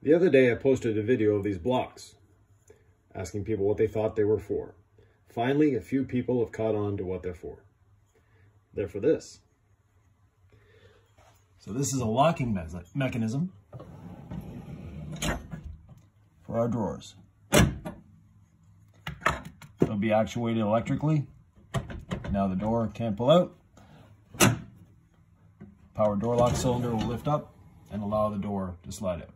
The other day I posted a video of these blocks, asking people what they thought they were for. Finally, a few people have caught on to what they're for. They're for this. So this is a locking me mechanism for our drawers. It'll be actuated electrically. Now the door can't pull out. Power door lock cylinder will lift up and allow the door to slide out.